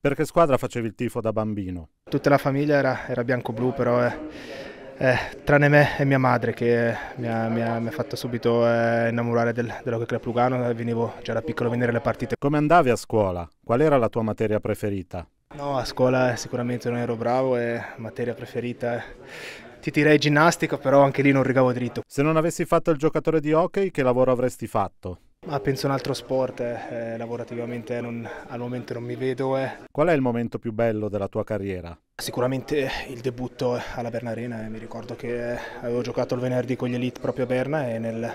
Per che squadra facevi il tifo da bambino? Tutta la famiglia era, era bianco-blu, però eh, eh, tranne me e mia madre che mi ha, mi ha, mi ha fatto subito eh, innamorare del, dell'Hockey Club Lugano, venivo già da piccolo a venire alle partite. Come andavi a scuola? Qual era la tua materia preferita? No, a scuola sicuramente non ero bravo e materia preferita ti direi ginnastica, però anche lì non rigavo dritto. Se non avessi fatto il giocatore di hockey, che lavoro avresti fatto? Ma penso un altro sport, eh, lavorativamente non, al momento non mi vedo. Eh. Qual è il momento più bello della tua carriera? Sicuramente il debutto alla Berna Arena, eh. mi ricordo che eh, avevo giocato il venerdì con gli Elite proprio a Berna e nel,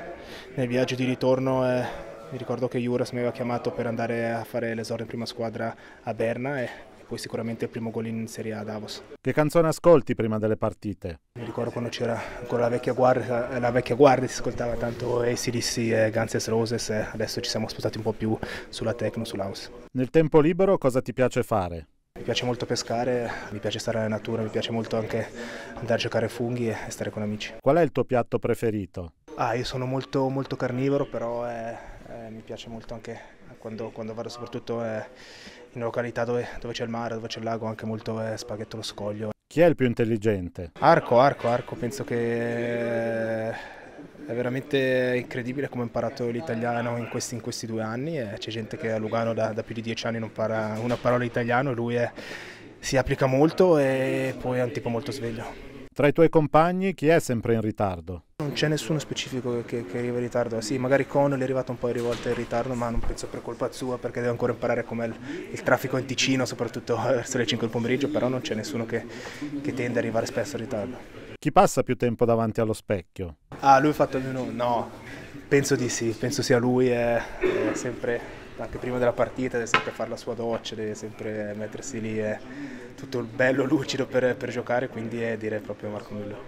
nel viaggio di ritorno eh, mi ricordo che Juras mi aveva chiamato per andare a fare l'esordio in prima squadra a Berna poi sicuramente il primo gol in Serie A a Davos. Che canzone ascolti prima delle partite? Mi ricordo quando c'era ancora la vecchia guardia, la vecchia guardia si ascoltava tanto ACDC e Guns N' Roses e adesso ci siamo spostati un po' più sulla techno, sull'house. Nel tempo libero cosa ti piace fare? Mi piace molto pescare, mi piace stare nella natura, mi piace molto anche andare a giocare funghi e stare con amici. Qual è il tuo piatto preferito? Ah, io sono molto, molto carnivoro, però eh, eh, mi piace molto anche quando, quando vado soprattutto eh, in località dove, dove, c'è il mare, dove c'è il lago, anche molto eh, spaghetto allo scoglio. Chi è il più intelligente? Arco, Arco, Arco, penso che eh, è veramente incredibile come ho imparato l'italiano in questi, in questi due anni. C'è gente che a Lugano da, da, più di dieci anni non parla una parola italiano lui è, si applica molto e poi è un tipo molto sveglio. Tra i tuoi compagni chi è sempre in ritardo? Non c'è nessuno specifico che, che, arriva in ritardo. Sì, magari Connell è arrivato un po' di volte in ritardo, ma non penso per colpa sua perché deve ancora imparare com'è il, il traffico in Ticino, soprattutto verso le 5 del pomeriggio, però non c'è nessuno che, che tende ad arrivare spesso in ritardo. Chi passa più tempo davanti allo specchio? Ah, lui ha fatto almeno... No, penso di sì, penso sia lui, è, è sempre anche prima della partita deve sempre fare la sua doccia, deve sempre mettersi lì, è tutto bello, lucido per, per giocare, quindi è direi proprio Marco Müller.